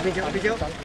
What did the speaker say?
Pinjau, pinjau.